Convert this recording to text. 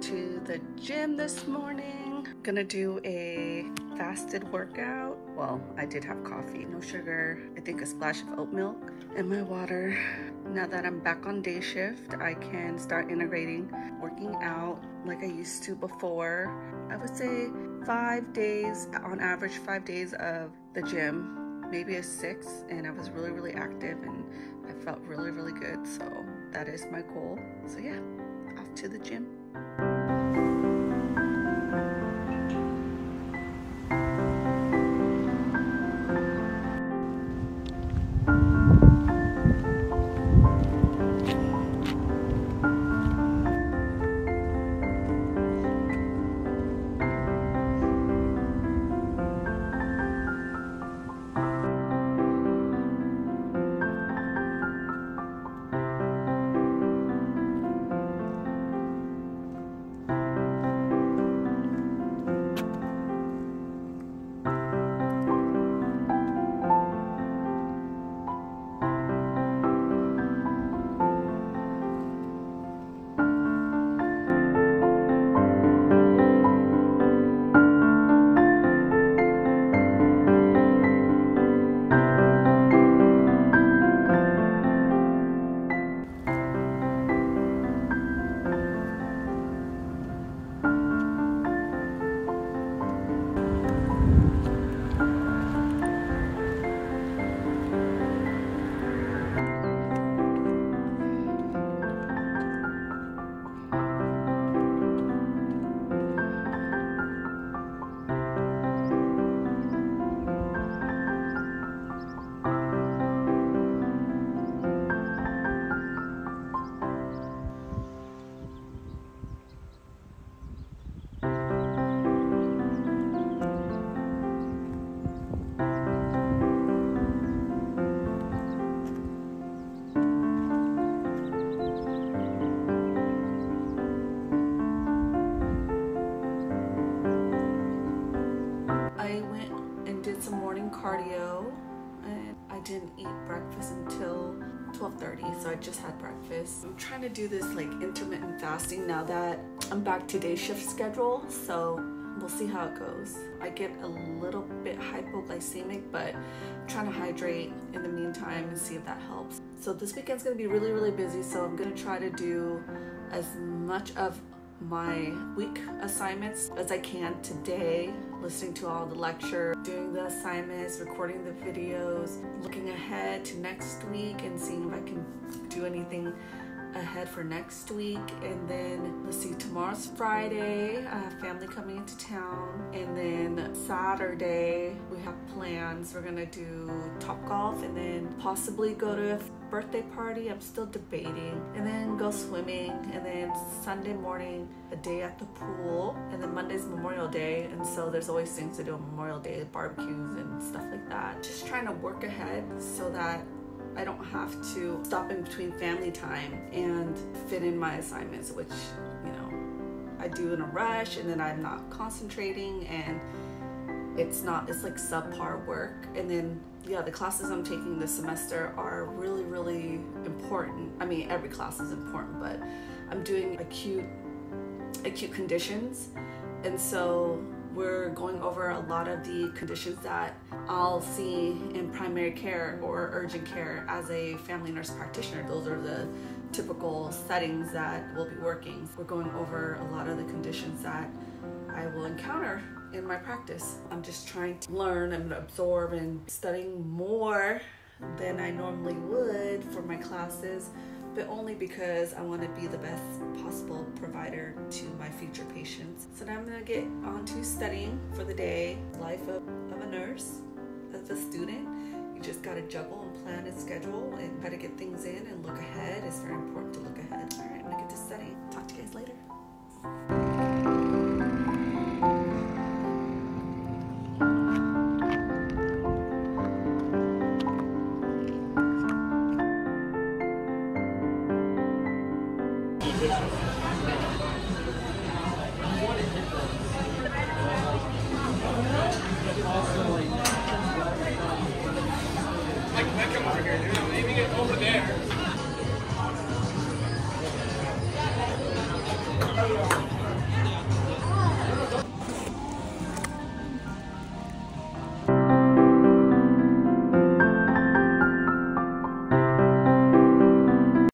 to the gym this morning. Gonna do a fasted workout. Well, I did have coffee, no sugar. I think a splash of oat milk and my water. Now that I'm back on day shift, I can start integrating working out like I used to before. I would say five days, on average, five days of the gym, maybe a six, and I was really, really active and I felt really, really good. So that is my goal. So yeah, to the gym. Didn't eat breakfast until 12:30 so I just had breakfast. I'm trying to do this like intermittent fasting now that I'm back to day shift schedule so we'll see how it goes. I get a little bit hypoglycemic but I'm trying to hydrate in the meantime and see if that helps. So this weekend's to be really really busy so I'm to try to do as much of my week assignments as I can today, listening to all the lecture, doing the assignments, recording the videos, to next week and seeing if I can do anything ahead for next week. And then let's see, tomorrow's Friday. I have family coming into town. And then Saturday, we have plans. We're gonna do top golf and then possibly go to a birthday party. I'm still debating. And then go swimming. And then Sunday morning, a day at the pool. And then Monday's Memorial Day. And so there's always things to do on Memorial Day, barbecues and stuff like that. Just trying to work ahead so that I don't have to stop in between family time and fit in my assignments, which, you know, I do in a rush and then I'm not concentrating and it's not, it's like subpar work. And then, yeah, the classes I'm taking this semester are really, really important. I mean, every class is important, but I'm doing acute, acute conditions. And so we're going over a lot of the conditions that I'll see in primary care or urgent care as a family nurse practitioner. Those are the typical settings that we'll be working. We're going over a lot of the conditions that I will encounter in my practice. I'm just trying to learn and absorb and studying more than I normally would for my classes but only because I want to be the best possible provider to my future patients. So now I'm going to get on to studying for the day, life of, of a nurse, of a student. You just got to juggle and plan and schedule and try to get things in and look ahead. It's very important to look ahead. All right, I'm going to get to studying. Talk to you guys later. Like, come over here, dude. Maybe get over there.